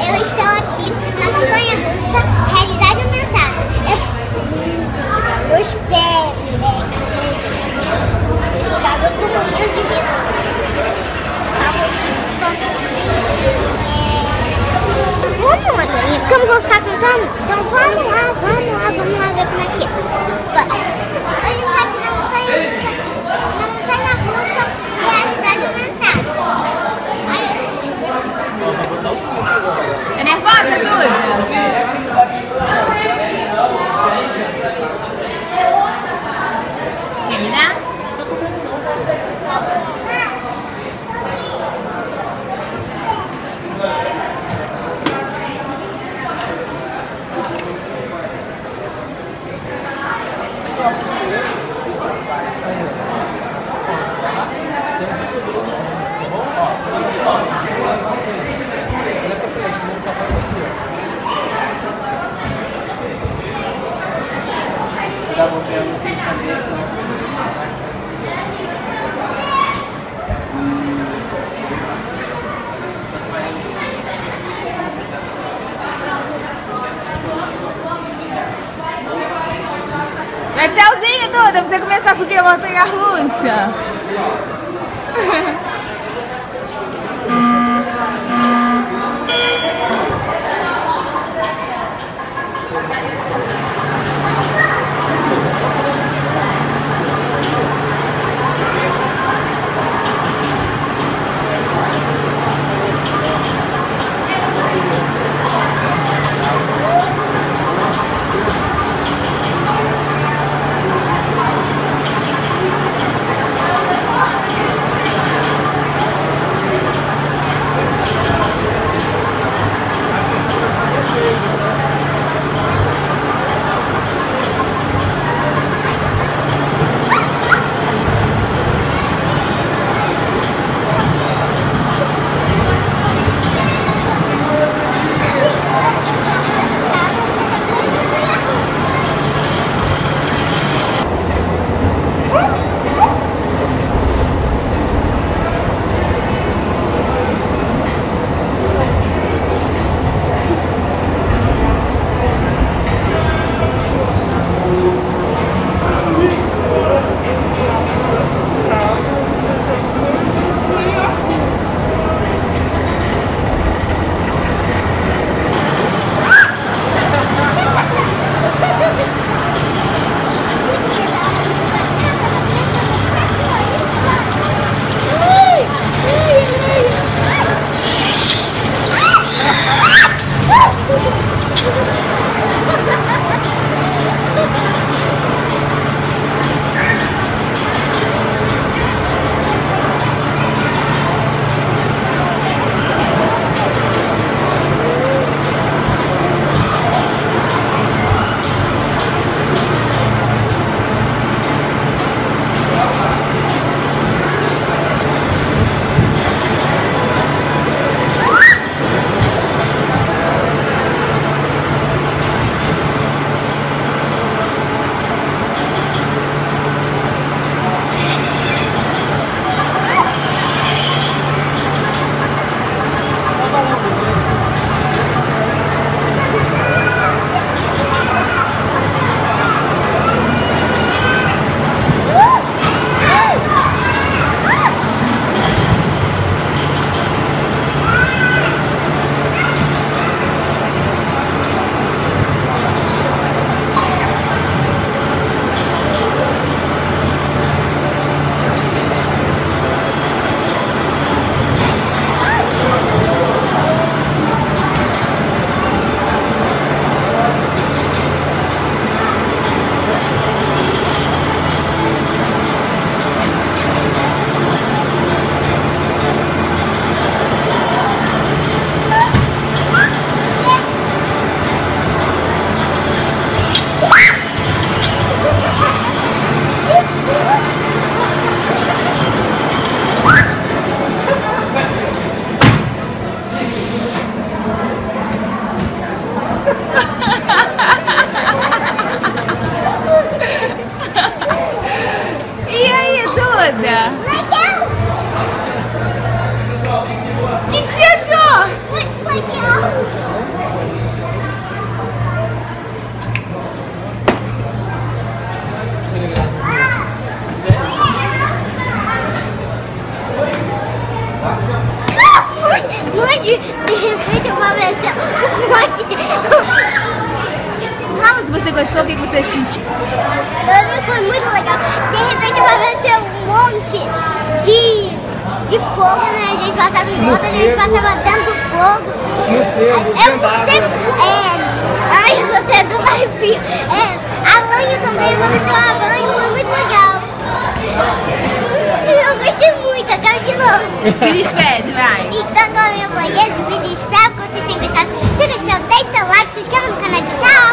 Eu estou aqui na montanha russa Realidade Aumentada. Eu, eu espero né, que o garoto de é, Vamos, agora. como vou ficar contando? Então vamos lá, vamos lá, vamos lá ver como é que é. Dá tchauzinho, Duda, você começar a subir a montanha russa. Mãe, de, repente apareceu um monte. Fala se você gostou, o que, você sentiu. Foi muito legal. De repente apareceu um monte de, de fogo, né? A gente passava em volta, a gente passava dentro do fogo. Morcego, É, andava. sempre, é, ai, eu tô tendo arrepio. É, a banho também, vamos tomar banho, foi muito legal. Se despede, vai. Então, galerinha, foi esse vídeo. Espero que vocês tenham gostado. Se gostou, deixe seu like, se inscreva no canal. Tchau!